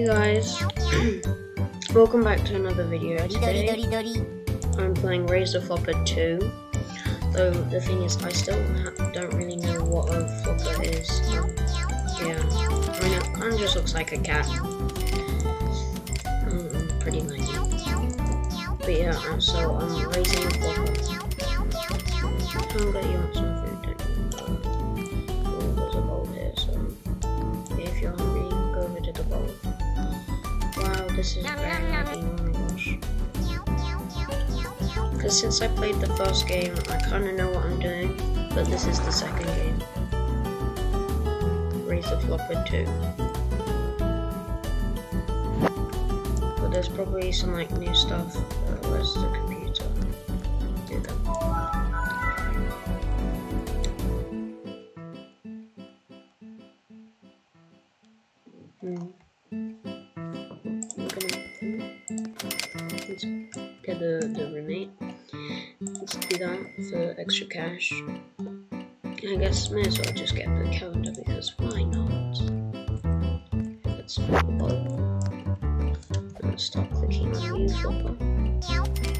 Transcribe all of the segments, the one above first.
Hey guys, welcome back to another video. Today I'm playing Raise a Floppa 2. Though the thing is, I still don't really know what a floppa is. Yeah, I mean, it kind of just looks like a cat. Um, pretty lame. But yeah, so I'm raising a floppa. I'll get you on some food. Don't you? This is very heavy, my gosh. Because since I played the first game, I kind of know what I'm doing, but this is the second game. The Floppa 2. But there's probably some like new stuff. Uh, where's the computer? Do. Hmm. Get the, the roommate. Let's do that for extra cash. I guess may as well just get the calendar because why not? Let's stop clicking on new floppa.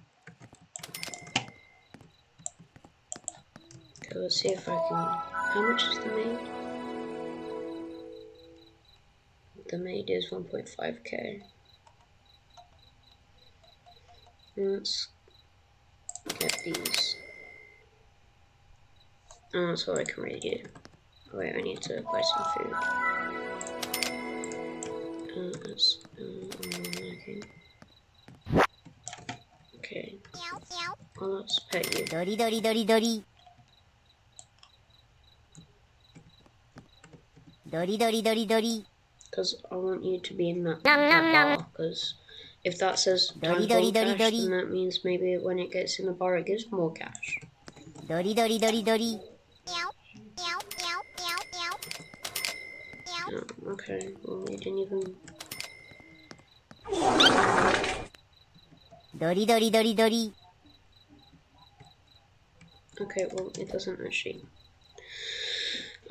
Let's see if I can. How much is the maid? The maid is 1.5k. Let's get these. Oh, that's all I can really do. Oh, wait, I need to buy some food. Uh, that's, um, okay. Well, let's pet you. Dory, dory, dory, dory. Dory, dory, dory, dory. Because I want you to be in that, nom, that nom, bar. Because if that says dory, dory, dory, cash, dory. then that means maybe when it gets in the bar, it gives more cash. Dory, dory, dory, dory. Meow, okay. Well, you didn't even. Dory, dory, dory, dory. Okay, well, it doesn't actually.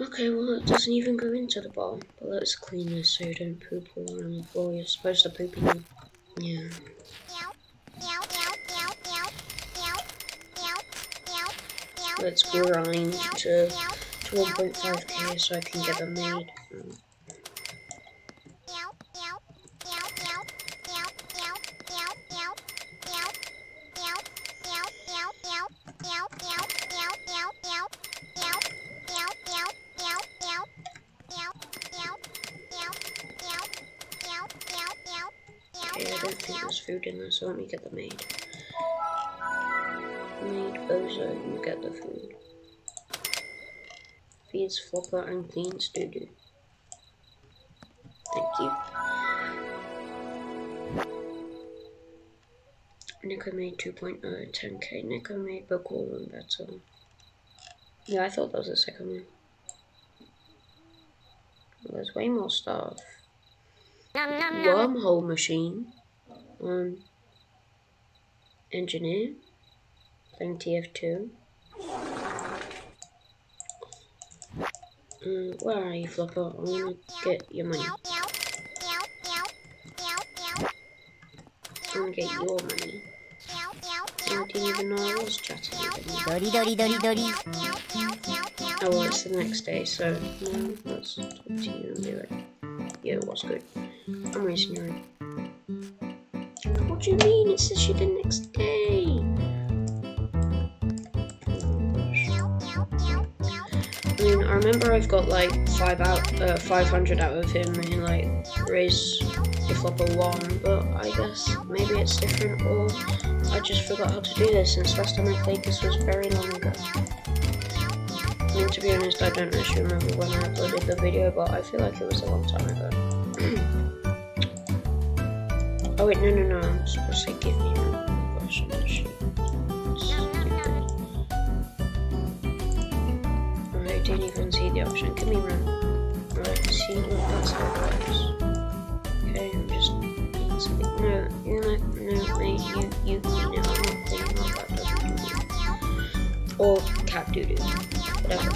Okay, well, it doesn't even go into the bar. But let's clean this so you don't poop all around the floor. You're supposed to poop in the. Yeah. Let's grind to, to 1.5k so I can get them made. Um, Okay, I don't think there's food in there, so let me get the maid. Maid Bozo, you get the food. Feeds Floppa and cleans doo-doo. Thank you. Nico made 2.0 10k. Nico made book all and better. Yeah, I thought that was the second one. There's way more stuff. Wormhole machine. Um, engineer, playing TF2. Mm, where are you, Floppa? I want to get your money. I want to get your money. Mm, I didn't even know I was chatting with Dori, dori, dori. Oh, well, it's the next day, so no, let's talk to you and be like, yeah, what's good? I'm wasting your do you mean? It says you the next day. I mean, I remember I've got like five out, uh, 500 out of him in like raise the floppa one, but I guess maybe it's different, or I just forgot how to do this since last time I played this was very long ago. I mean, to be honest, I don't actually remember when I uploaded the video, but I feel like it was a long time ago. oh wait, no, no, no, I'm supposed to give me a question. Stupid. Alright, didn't even see the option. Give me run. Right, see, look, that's how. Okay, I'm just. No, you're not. No, wait, you, you it. I'm not cleaning up. That doesn't do it. Or cat doo doo. Whatever.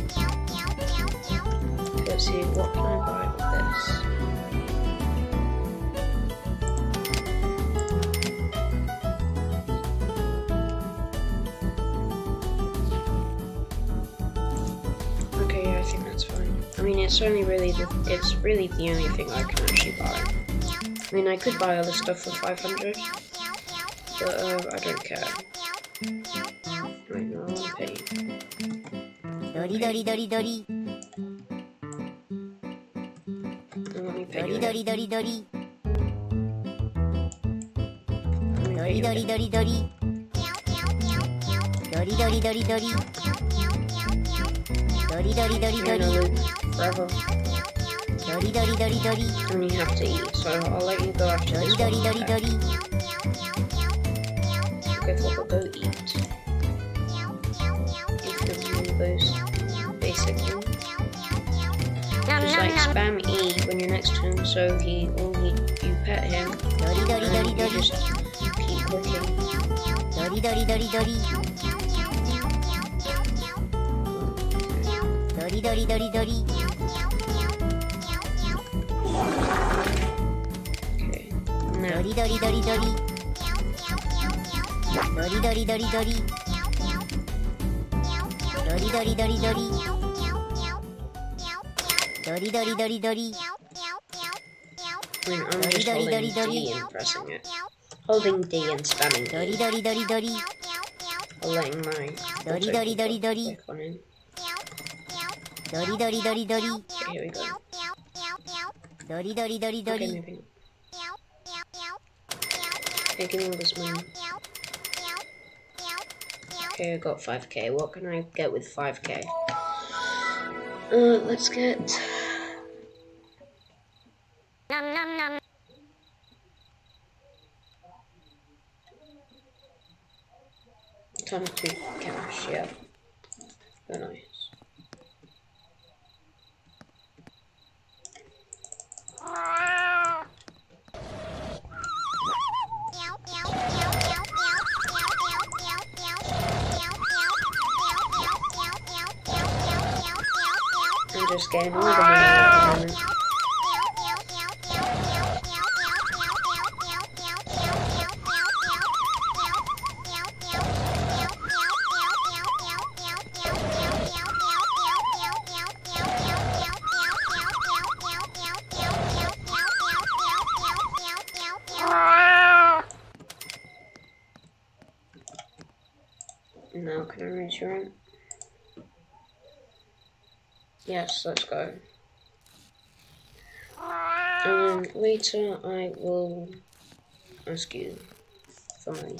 Let's see, what can I buy with this? It's only really—it's really the only thing I can actually buy. I mean, I could buy other stuff for 500, but uh, I don't care. Right now, I'm paying. Dori dori dori dori. Dori dori dori dori. Dori dori dori dori. Dori dori dori dori. Dori dori dori dori. Whatever. Dori dori dori dori. I mean, you have to eat, so I'll let you go after dori, this. Dori dori dori dori. Okay, what will go eat? Eat the those, basically. Nom, Just nom, like nom. spam E when you're next to him, so he all he you pet him. Dori dori dori dori. Just keep clicking. Dori dori dori dori. Dori dori dori dori. ド Now, リドリドリドリドリドリドリドリドリドリドリドリドリドリドリドリ I mean, I'm just Dori, holding dori, dori. D and pressing it. Holding D and spamming ドリ E. ドリドリドリ Or letting my Dori, dori, dori, dori. click on him. ドリドリドリドリ Okay, here we go. ドリドリ Hey, give me all this money. Okay, I got 5k. What can I get with 5k? Uh, let's get... Nom, nom, nom. Time to cash, yeah. Very nice. Ah! this game. Yes, let's go. And um, later I will ask you for money.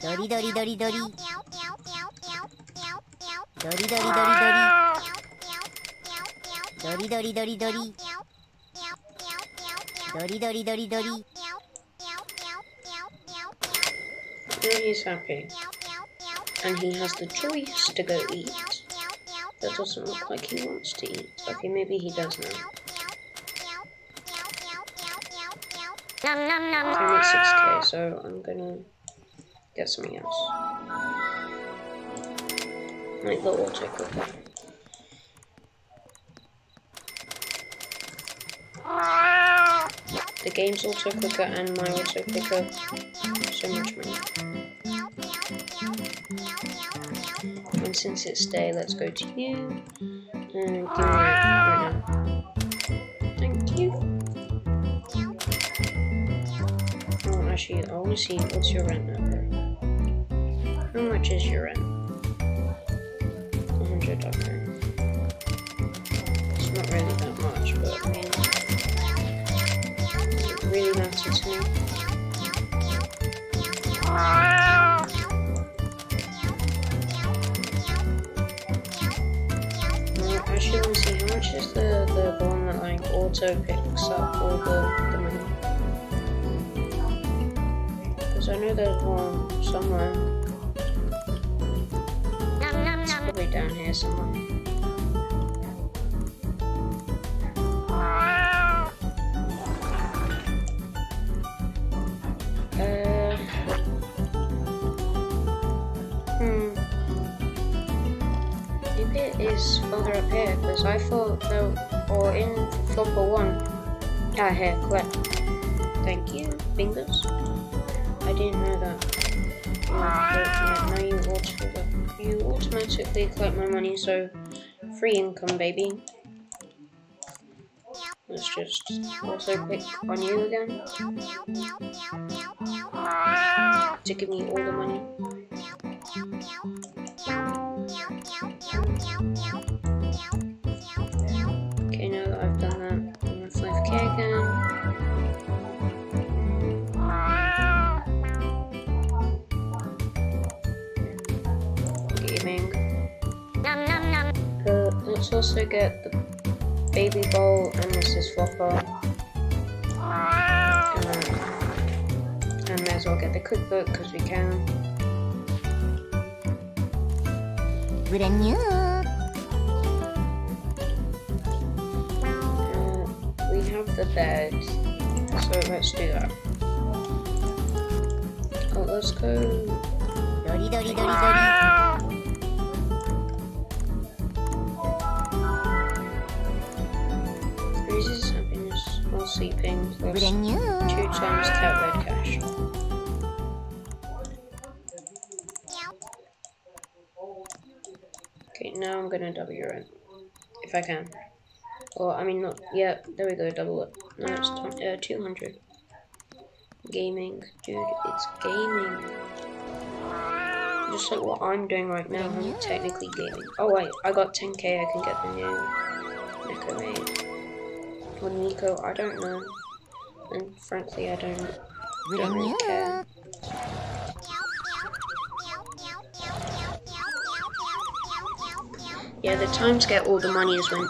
Dori dori dori dori. Dori dori dori dori. ドリドリドリドリドリドリドリドリドリドリドリドリ Now he's happy. And he has the choice to go eat. That doesn't look like he wants to eat. Okay, maybe he does now. I'm at 6k, so I'm gonna get something else. Like the auto cooker. The game's also quicker and my also quicker. So much money. And since it's day, let's go to you. give right now. Thank you. Oh, actually, I want to see what's your rent number. How much is your rent? $100. It's not really that much, but I mean, really matters to. Well, actually, let me see, how much is the, the one that like auto picks up all the, the money? Because I know there's one somewhere. It's probably down here somewhere. Ah, here, collect. Thank you, fingers. I didn't know that. Yeah, now you, auto you automatically collect my money, so free income, baby. Let's just also click on you again to give me all the money. let's also get the baby bowl and this is. Uh, and, may as well get the cookbook because we can. With a new uh, we have the bed, so let's do that. Oh, let's go. sleeping plus two times cat red cash. Okay, now I'm gonna double your own. If I can. Or, I mean, not. Yeah, there we go, double it. No, it's uh, 200. Gaming. Dude, it's gaming. Just like what I'm doing right now, I'm technically gaming. Oh, wait, I got 10k, I can get the new Neko or Nico, I don't know. And frankly, I don't, don't really care. Yeah, the time to get all the money is when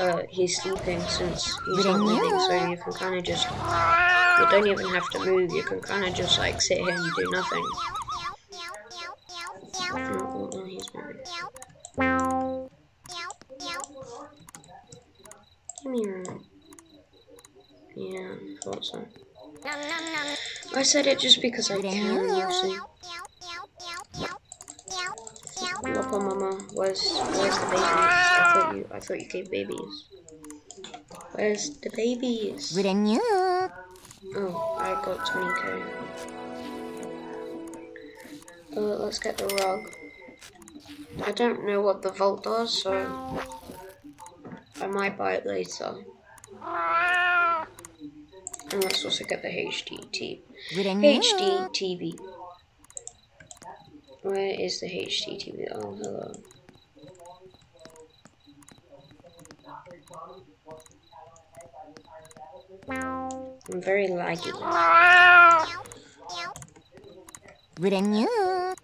uh, he's sleeping, since he's not moving, so you can kind of just... You don't even have to move, you can kind of just, like, sit here and do nothing. Come here. Yeah, I thought so. I said it just because I can, mostly. Papa Mama, where's where's the babies? I thought you I thought you gave babies. Where's the babies? Oh, I got 20k. Uh, let's get the rug. I don't know what the vault does, so I might buy it later. I'm supposed also get the HDTV. HDTV. Where is the HDTV? Oh, hello. I'm very laggy. Wouldn't you?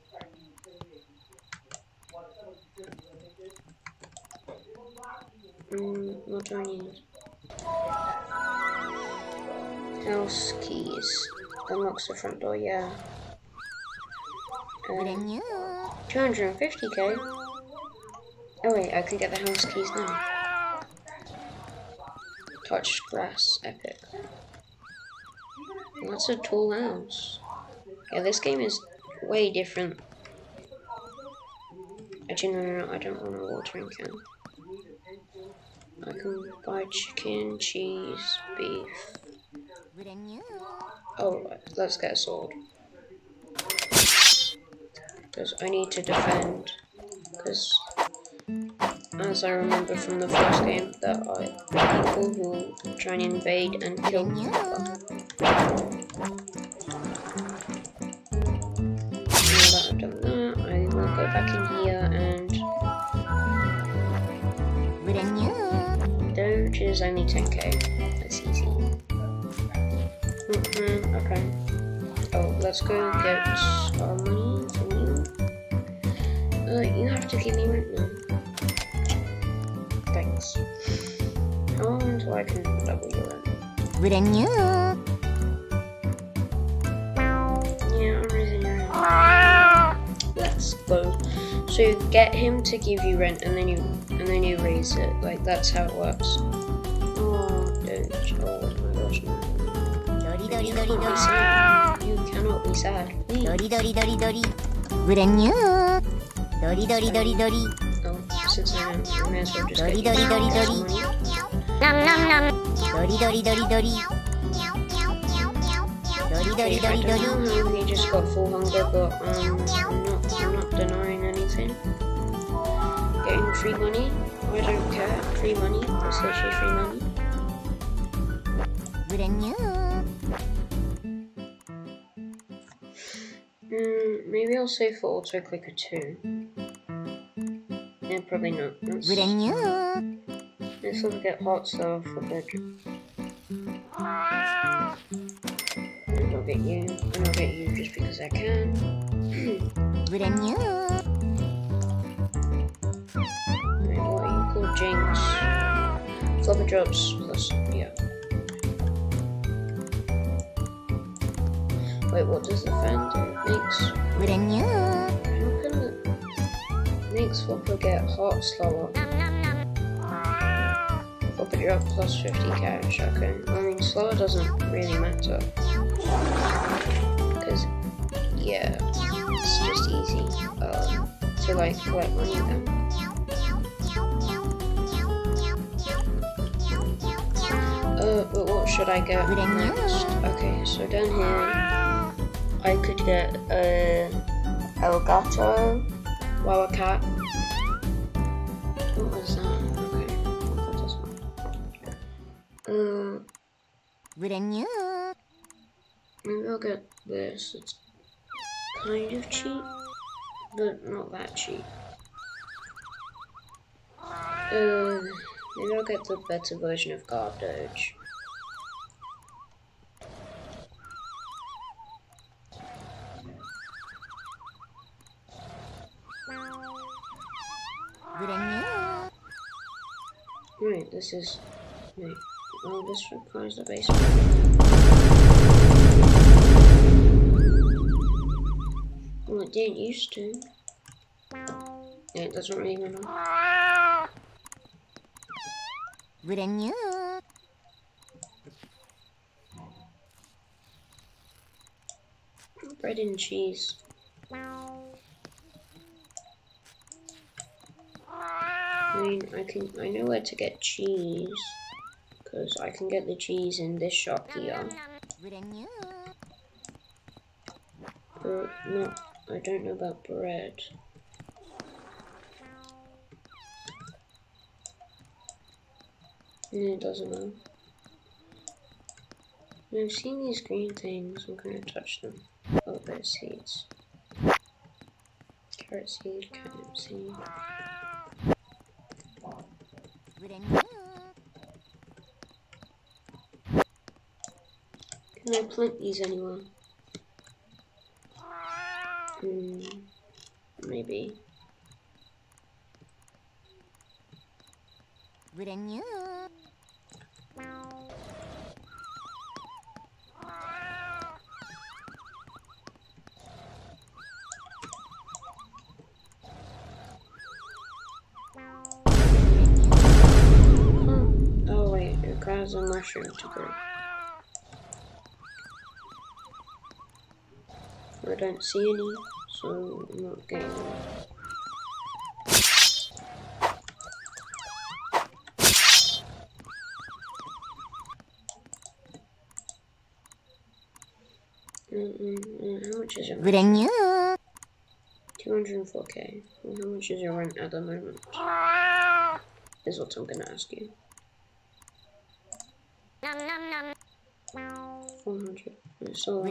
Mm, what do I need? House keys. Unlocks the front door, yeah. Um, 250k? Oh wait, I can get the house keys now. Touch grass, epic. That's a tall house. Yeah, this game is way different. Actually, no, no, no, I don't want a watering can. I can buy chicken, cheese, beef. Oh, let's get a sword. Because I need to defend. Because, as I remember from the first game, there are people who try and invade and kill people. is only 10k. That's easy. Mm-hmm, okay. Oh, let's go get our money from you. Uh, you have to give me rent now. Thanks. How long until I can double your rent? Renew. Yeah, I'm raising your rent. Let's go. So you get him to give you rent, and then you and then you raise it. Like that's how it works. Oh, Doge. Dori You dori dori dori. sad. You cannot be sad. Dori dori dori dori. Renew. Dori dori dori dori. Oh, since I know, I may as well just Dori dori dori dori. Nom nom nom. Dori dori dori dori. Dori dori Okay, I dori don't dori. know he just got full hunger, but um, I'm not, I'm not denying anything. Getting free money, I don't care. Free money, literally free money. Renew. Mm, maybe I'll save for autoclicker too. Yeah, probably not. Let's, let's look at hot stuff for bed. And I'll get you, and I'll get you just because I can. Wait, what are you called? Jinx. Floppa drops plus, Wait, what does the fan do? Makes, Renew. how can it, makes Floppa get hot slower? Floppa drop plus 50 cash, okay. I mean, slower doesn't really matter. Because, yeah, it's just easy uh, to like collect money then. Uh, but what should I get next? Okay, so down here, I could get a Elgato, Wawa Cat. What was that? Okay, what's this one? Um, maybe I'll get this. It's kind of cheap, but not that cheap. Uh, maybe I'll get the better version of Guard Doge. Right, this is. Wait. Oh, this requires the basement. Well, it didn't used to. Yeah, it doesn't really matter. Bread and cheese. I mean, I can. I know where to get cheese. Because I can get the cheese in this shop here. But no, I don't know about bread. It doesn't know. I've seen these green things, I'm gonna touch them. Oh, they're seeds. Carrot seed, catnip seed. Can I plant these anywhere? Hmm, maybe. Renew. Huh. It a mushroom to grow. I don't see any, so I'm not getting. Mm-mm, how much is your rent? Renew. 204k. Well, how much is your rent at the moment? is what I'm gonna ask you. So, oh, I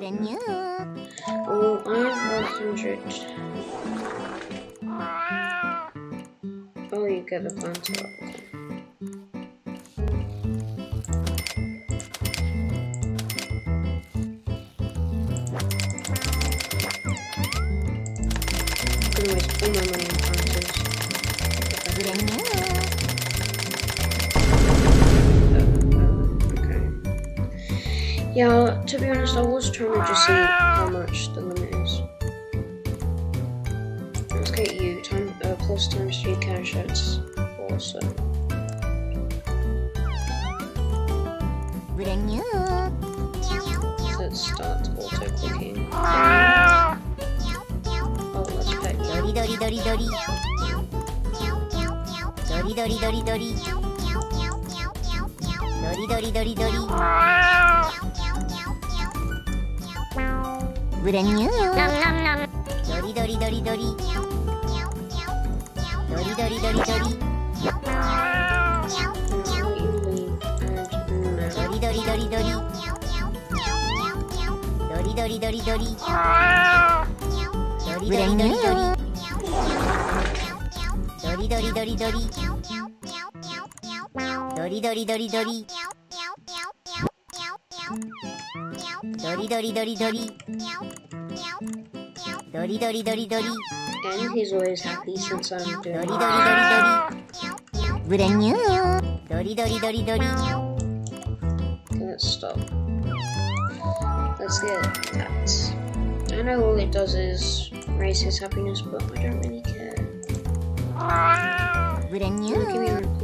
have 100. Oh, you get the planter up. Okay. I'm gonna waste all my money to be honest, I was trying to just see how much the limit is. Let's get you time uh, plus times three cash. That's awesome. Brand new. Let's start auto clicking. Oh, let's pet you. Dori dori dori dori. Dori dori dori dori. Dori dori dori dori. ブラニャーナムナムナムよりどりどりどりよりどりどりどりよりどりどりどりどりどりどりどりよりどりどりどりどりどりどりどりどりどりどりどり Dori dori dori dori. Dori dori dori dori. Dori dori dori dori. Dori dori dori dori. And he's always happy since I'm doing Dori dori dori dori. Brand new. Dori dori dori dori. Let's stop. Let's get that. I know all it does is raise his happiness, but I don't really care. Brand Can you give me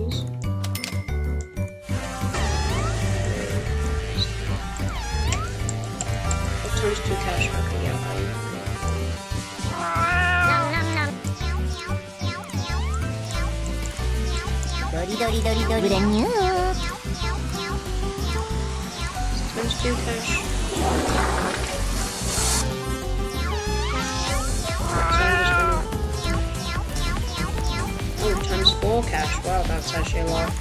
times two cash? Okay, yeah, times two cash. Four cash. Wow, that's actually a lot.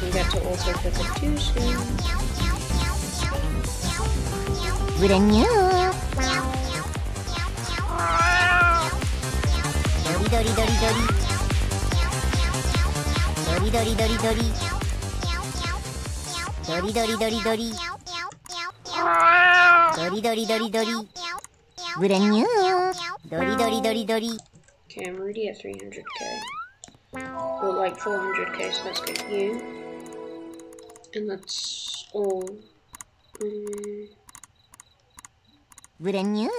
Can get to auto click it too soon. Brand new. Dori dori dori dori. Dori dori dori dori. Dori dori dori dori. Dori dori dori dori. Brand new. Dori dori dori dori. Okay, I'm already at 300k. Or like 400k, so let's get you. And that's all. Mm, Brand new.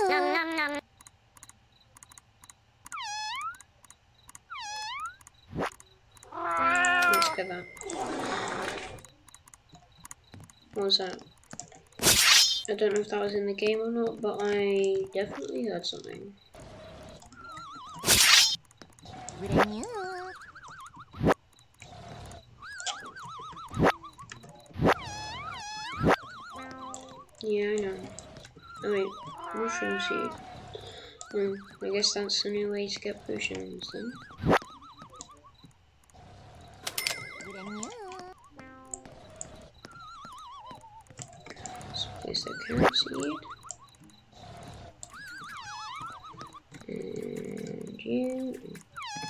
let's get that. What was that? I don't know if that was in the game or not, but I definitely heard something. Mushroom. Hmm, I guess that's the new way to get potions then. Let's place the carrot seed. And you,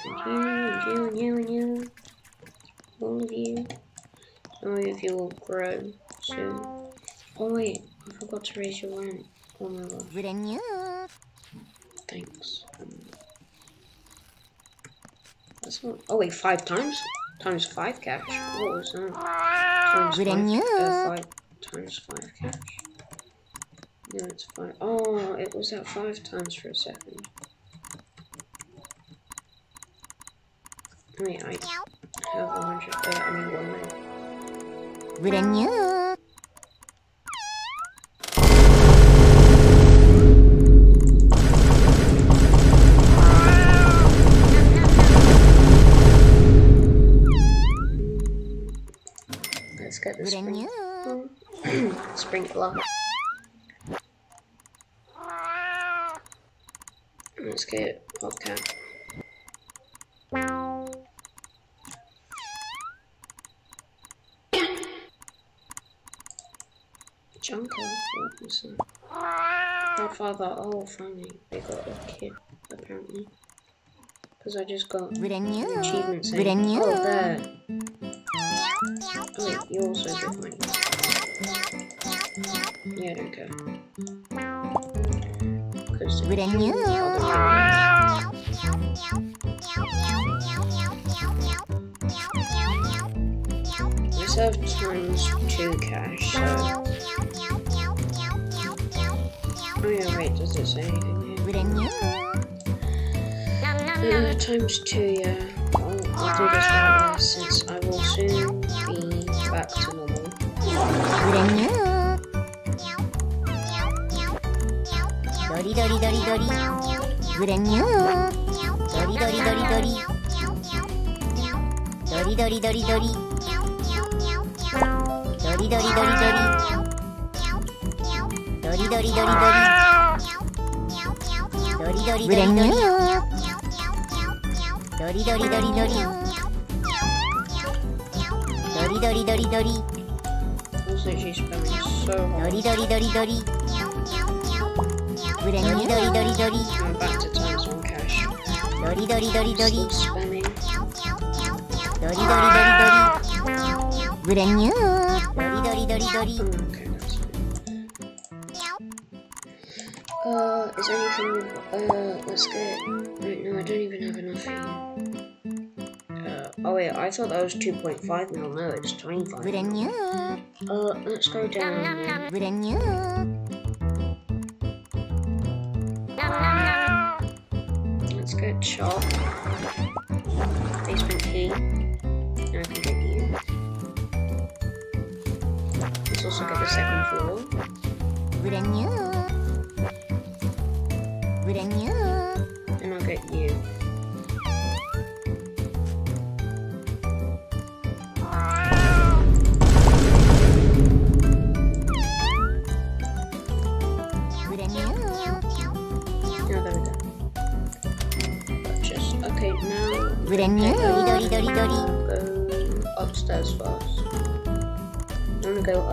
and you, and you, and you, and you. All of you. Some of you will grow soon. Oh wait, I forgot to raise your rent. New. thanks. That's not. Oh wait, five times? Times five cash. What was that? Times five, uh, five times five cash. No, it's five. Oh, it was at five times for a second. Wait, I have a hundred. Uh, I mean, one minute. lava. Let's get okay. Jungle, what is that? Godfather, oh finally, they got a kid, apparently. Because I just got achievements. oh there. Oh wait, you also get money. Yeah, don't. Because the Brand new. other Let's have times two cash, so... Oh yeah, wait, does it say anything here? Uh, times two, yeah. I'll, I'll do this right there since I will soon Brand new. Dori dori dori dori. Brand new. Dori dori dori dori. Dori dori dori dori. Dori dori dori dori. Dori dori dori dori. Dori dori dori dori. Dori dori dori dori. Dori dori dori dori. Also, she's spamming so hard. Dori dori dori dori. Dori dori dori dori. I'm back to times one cash. Dori dori dori dori. Still spamming. Dori dori dori dori. Brand new. Dori dori dori dori. Okay, that's fine. Uh, is anything? Uh, let's get. Wait, no, I don't even have enough here. Uh, oh wait, I thought that was 2.5 mil. No, it's 25. Brand mil. Uh, let's go down. then. Brand new. Let's get chop. Basement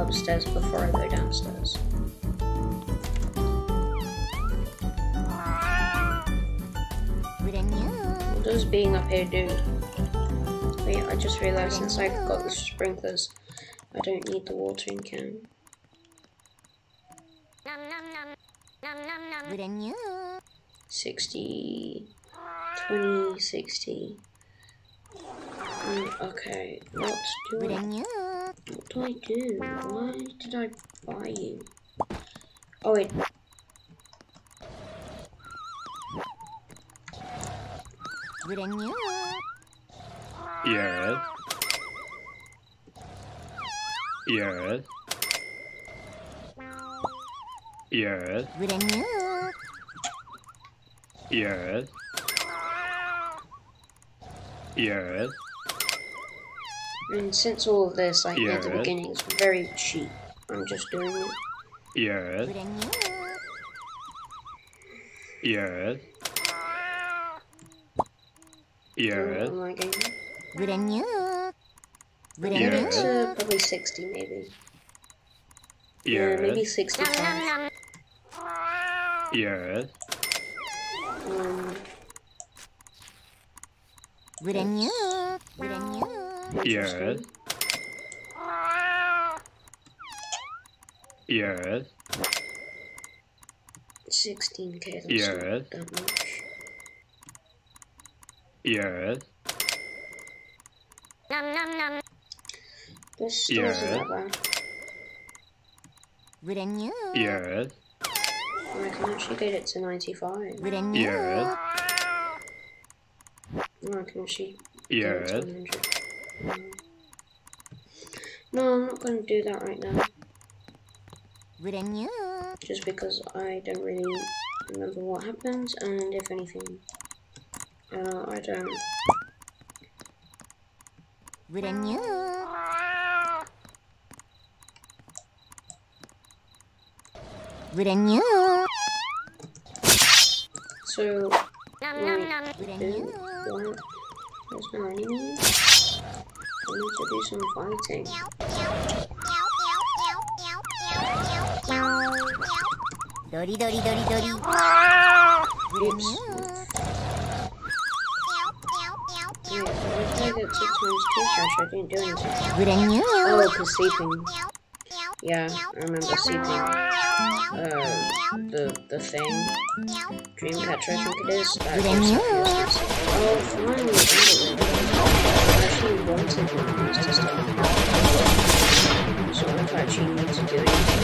upstairs before I go downstairs. What does being up here do? Wait, I just realized since I've got the sprinklers, I don't need the watering can. 60, 20, 60. Mm, okay, what do I. what do I do? Why did I buy you? Oh wait, Brand new. Yes. Yes. Yes. Brand new. Yes. Yes. And since all of this, like at the Yeah. beginning, is very cheap. I'm just doing it. Yes. Brand new. Yes. Yes. on my game. Brand new. Brand Maybe Yeah. to probably 60, maybe. Yeah, maybe Yes. 65. Yes. Um, Brand new. Brand new. Yes. Yes. 16k, that's Yeah. not that much. Yes. This still isn't Yeah. that bad. Brand new. Yes. I can actually get it to 95. Brand new. Yes. I can actually get it to Yes. 100. No, I'm not going to do that right now. Just because I don't really remember what happens, and if anything, uh, I don't. Brand new. Brand new. So, wait, Brand who? new. What? There's no enemy? I need to do some fighting. Oops. Yeah, I didn't do anything. Oh, sleeping. Yeah, I remember sleeping. Uh, the the thing. Dreamcatcher, I think it is. Oh, finally actually wanted one of these to start. So if I actually need to do.